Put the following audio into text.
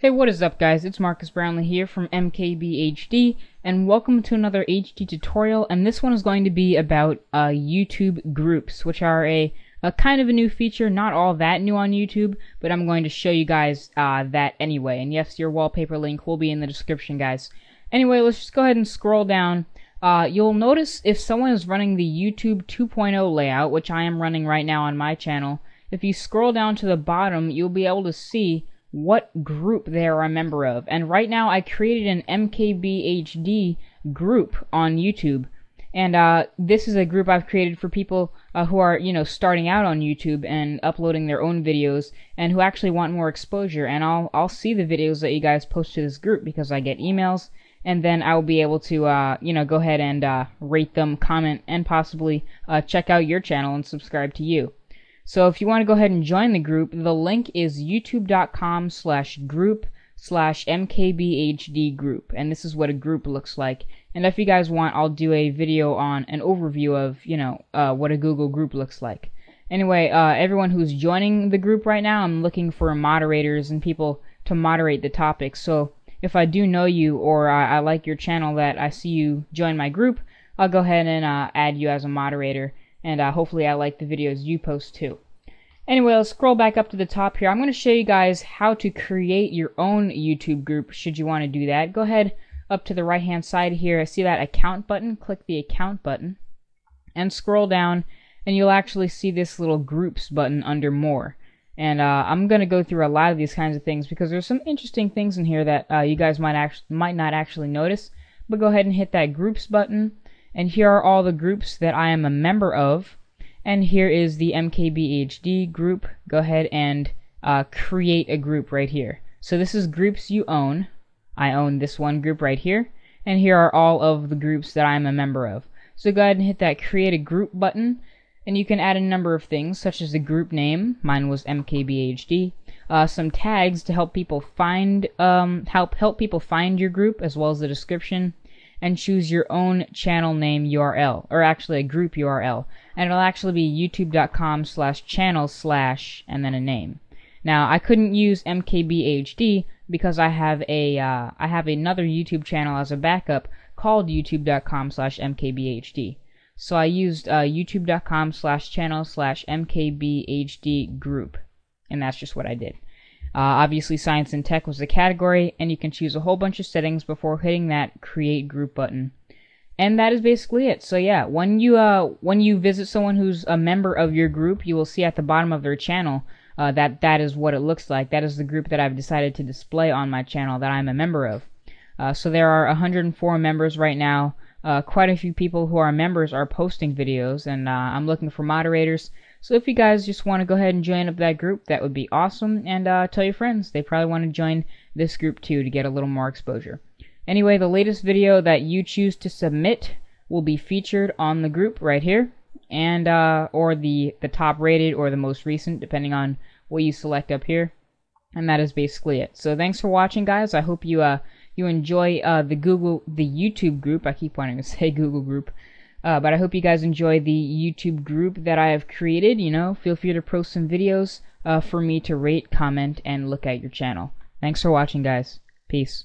Hey, what is up guys? It's Marques Brownlee here from MKBHD, and welcome to another HD tutorial, and this one is going to be about uh, YouTube groups, which are a, a kind of a new feature, not all that new on YouTube, but I'm going to show you guys uh, that anyway, and yes, your wallpaper link will be in the description, guys. Anyway, let's just go ahead and scroll down. Uh, you'll notice if someone is running the YouTube 2.0 layout, which I am running right now on my channel, if you scroll down to the bottom, you'll be able to see what group they are a member of. And right now I created an MKBHD group on YouTube. And uh, this is a group I've created for people uh, who are, you know, starting out on YouTube and uploading their own videos and who actually want more exposure. And I'll I'll see the videos that you guys post to this group because I get emails, and then I will be able to, uh, you know, go ahead and uh, rate them, comment, and possibly uh, check out your channel and subscribe to you. So if you want to go ahead and join the group, the link is youtube.com slash group slash mkbhd group. And this is what a group looks like. And if you guys want, I'll do a video on an overview of, you know, uh, what a Google group looks like. Anyway, uh, everyone who's joining the group right now, I'm looking for moderators and people to moderate the topics. So if I do know you or I, I like your channel that I see you join my group, I'll go ahead and uh, add you as a moderator and uh, hopefully I like the videos you post too. Anyway, let's scroll back up to the top here. I'm going to show you guys how to create your own YouTube group should you want to do that. Go ahead up to the right hand side here. I see that account button? Click the account button and scroll down and you'll actually see this little groups button under more. And uh, I'm going to go through a lot of these kinds of things because there's some interesting things in here that uh, you guys might, act might not actually notice. But go ahead and hit that groups button and here are all the groups that I am a member of. And here is the MKBHD group. Go ahead and uh, create a group right here. So this is groups you own. I own this one group right here. And here are all of the groups that I'm a member of. So go ahead and hit that create a group button. And you can add a number of things, such as the group name. Mine was MKBHD. Uh, some tags to help people find um, help help people find your group, as well as the description and choose your own channel name URL, or actually a group URL. And it'll actually be youtube.com slash channel slash and then a name. Now, I couldn't use MKBHD because I have a uh, I have another YouTube channel as a backup called youtube.com slash mkbhd. So I used uh, youtube.com slash channel slash mkbhd group. And that's just what I did. Uh, obviously, science and tech was the category, and you can choose a whole bunch of settings before hitting that create group button. And that is basically it. So yeah, when you uh, when you visit someone who's a member of your group, you will see at the bottom of their channel uh, that that is what it looks like. That is the group that I've decided to display on my channel that I'm a member of. Uh, so there are 104 members right now. Uh, quite a few people who are members are posting videos, and uh, I'm looking for moderators. So if you guys just want to go ahead and join up that group, that would be awesome. And uh, tell your friends. They probably want to join this group too to get a little more exposure. Anyway, the latest video that you choose to submit will be featured on the group right here. And, uh, or the, the top rated or the most recent, depending on what you select up here. And that is basically it. So thanks for watching, guys. I hope you, uh, you enjoy, uh, the Google, the YouTube group. I keep wanting to say Google group. Uh, but I hope you guys enjoy the YouTube group that I have created. You know, feel free to post some videos uh, for me to rate, comment, and look at your channel. Thanks for watching, guys. Peace.